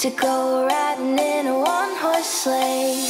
to go riding in a one horse sleigh.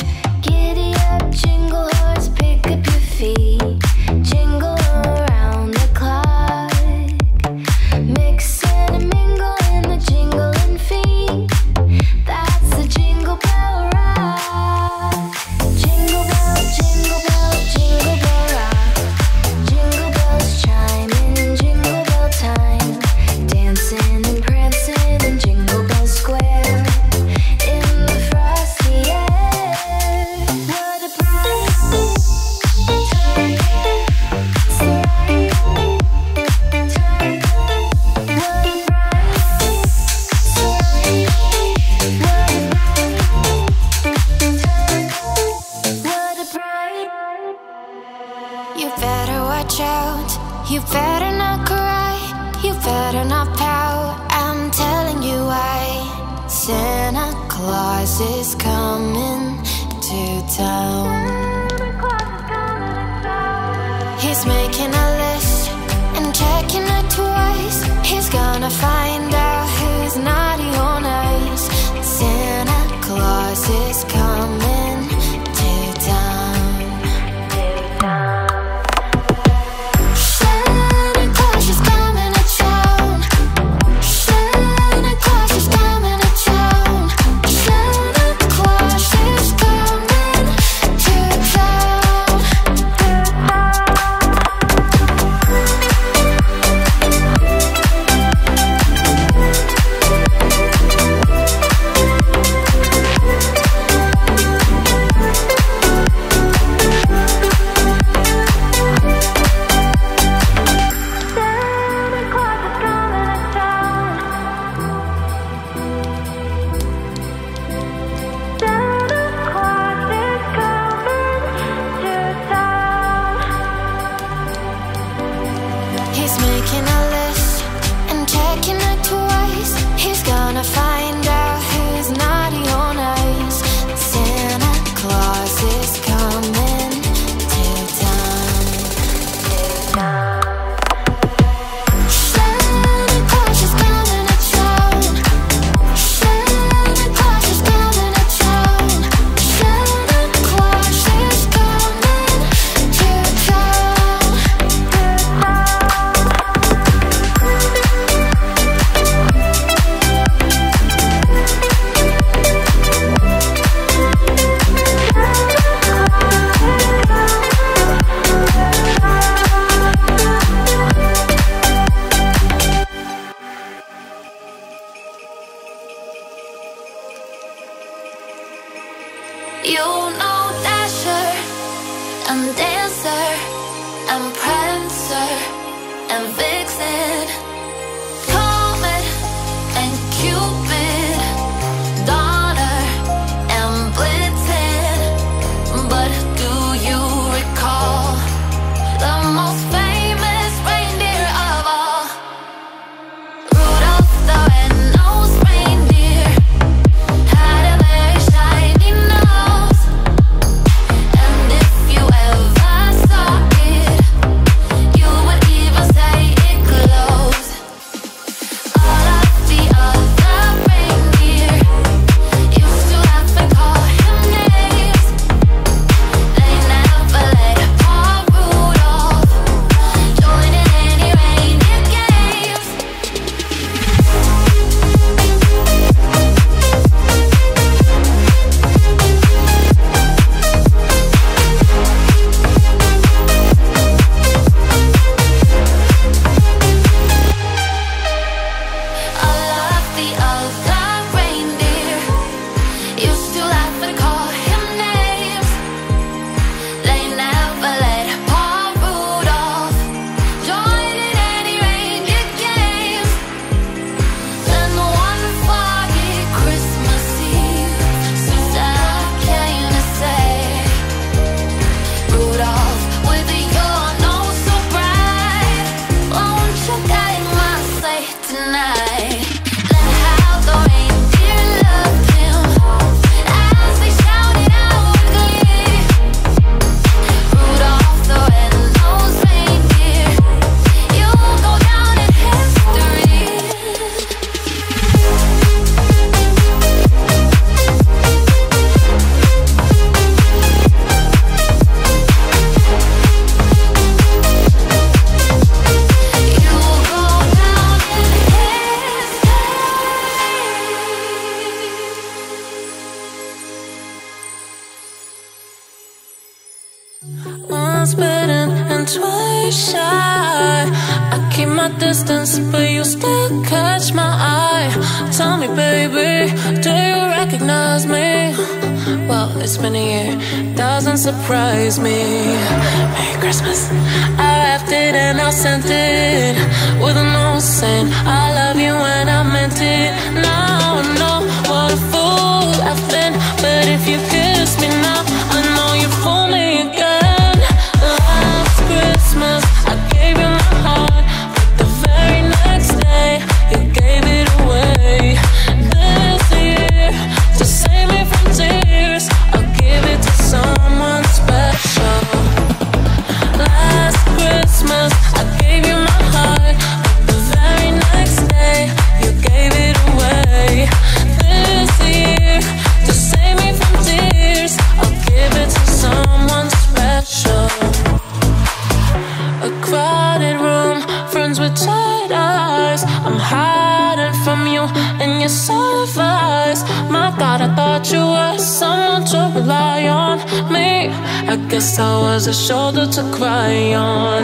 a shoulder to cry on.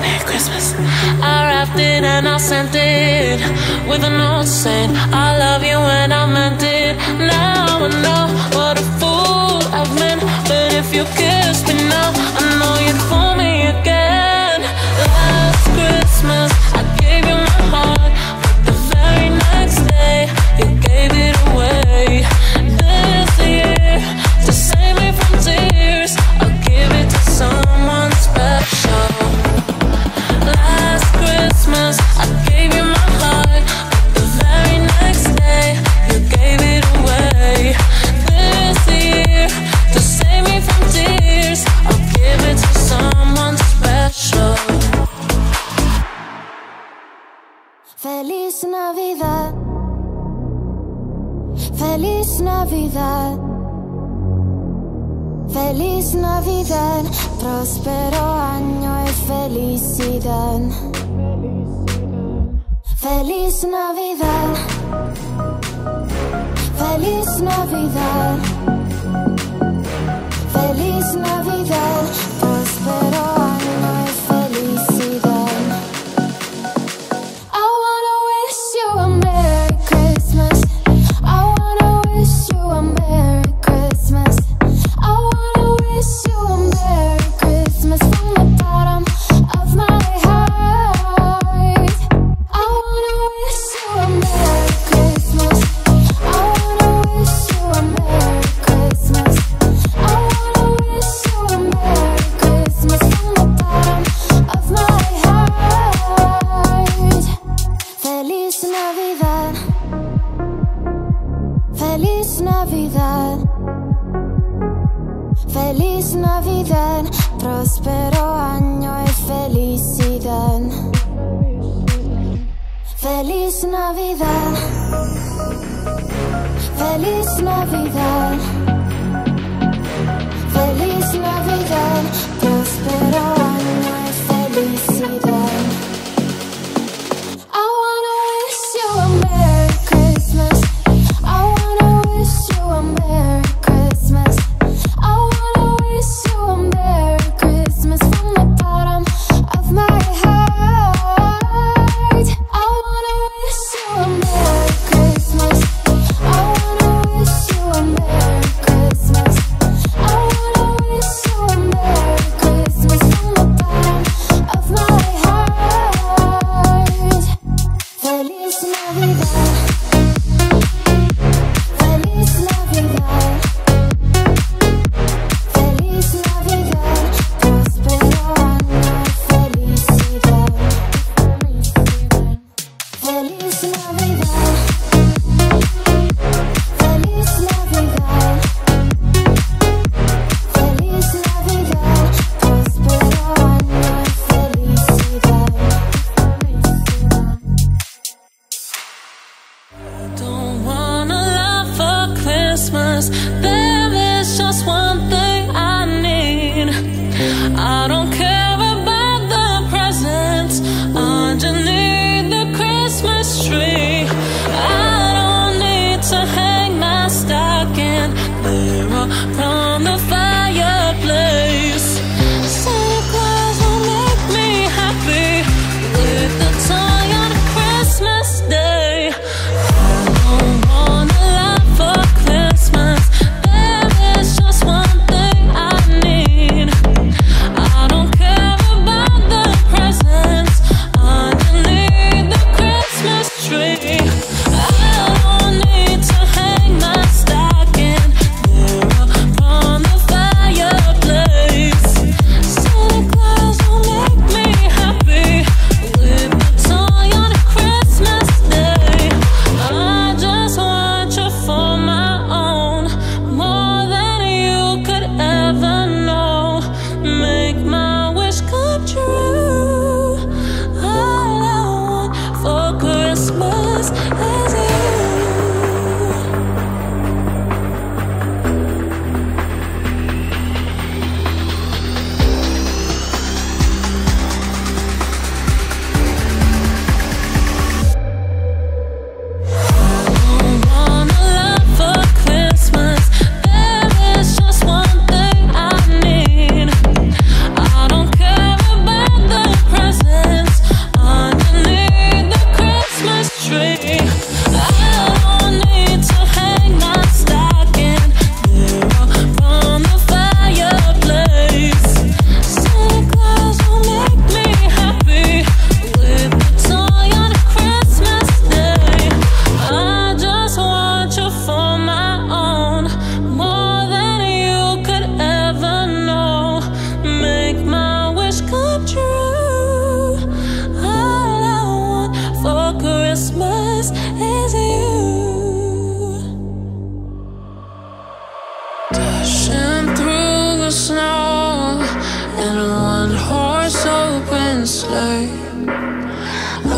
Merry Christmas. I wrapped it and I sent it with a note saying,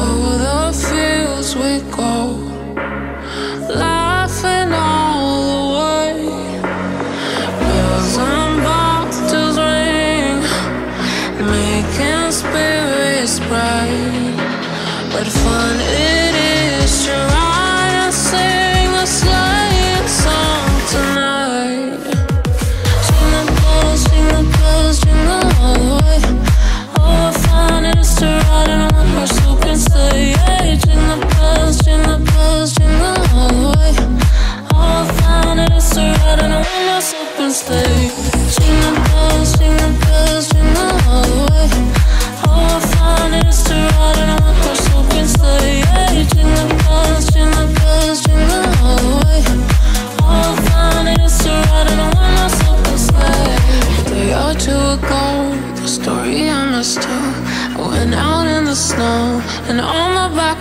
Over the fields we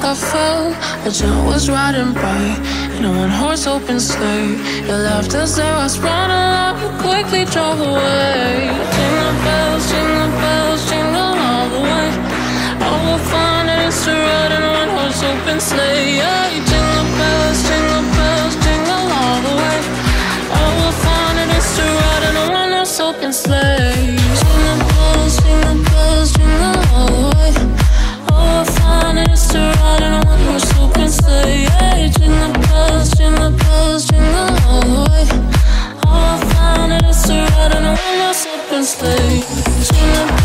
I fell. A giant was riding by in a one horse open sleigh. Your laughter there, I spun along and quickly drove away. Jingle bells, jingle bells, jingle all the way. I will find an to ride in a one horse open sleigh. Yeah, jingle bells, jingle bells, jingle all the way. I will find an to ride in a one horse open sleigh. say,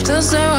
Laughed as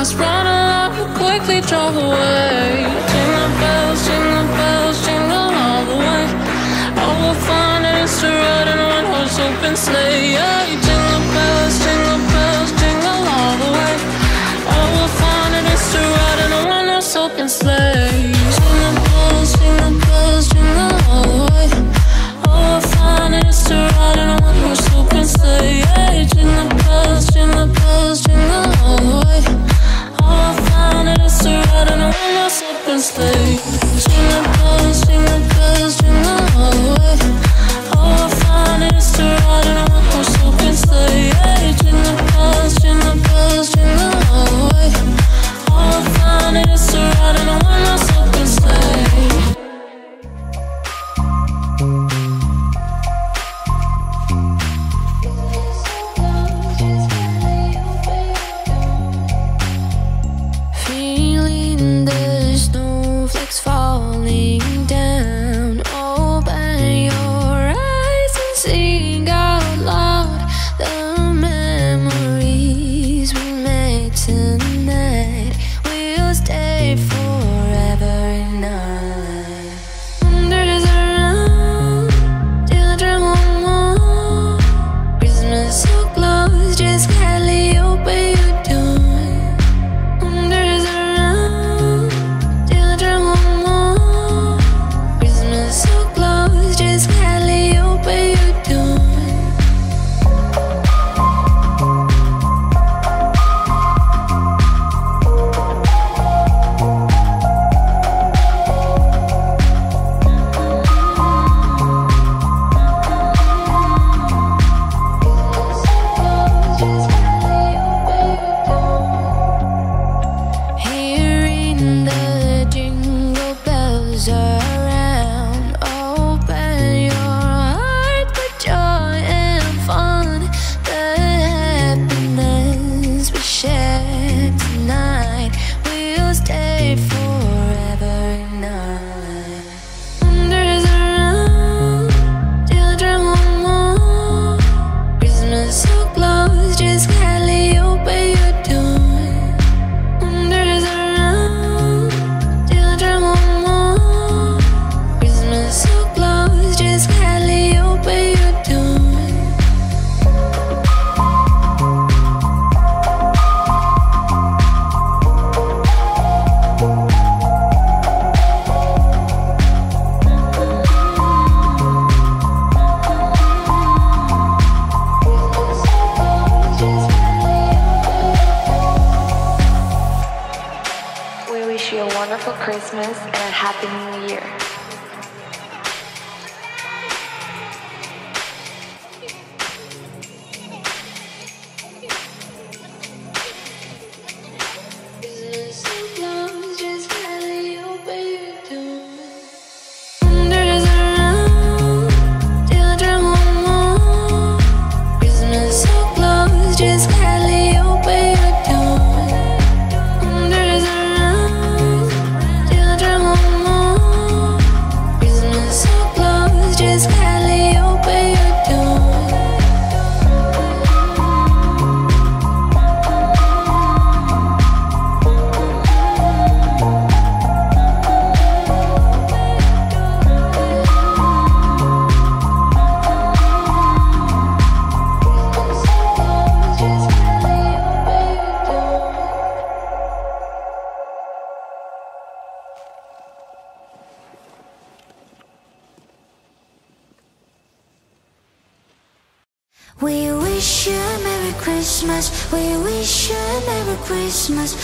Merry Christmas. We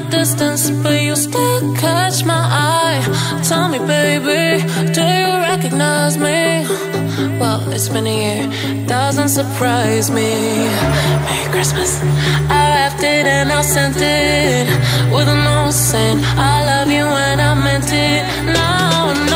my distance, but you still catch my eye. Tell me, baby, do you recognize me? Well, it's been a year, doesn't surprise me. Merry Christmas. I wrapped it and I sent it with a note saying I love you and I meant it. Now.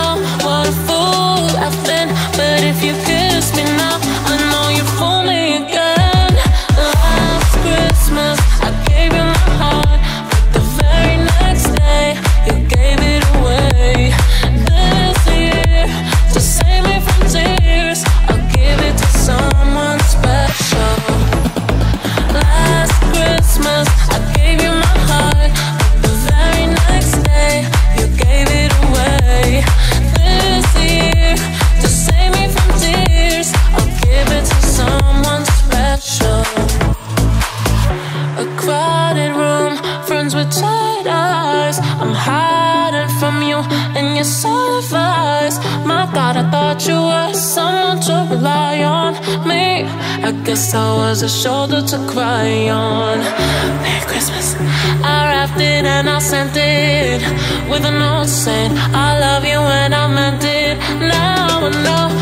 Guess I was a shoulder to cry on. Merry Christmas. I wrapped it and I sent it with a note saying I love you and I meant it. Now I know.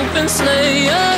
open sleigh.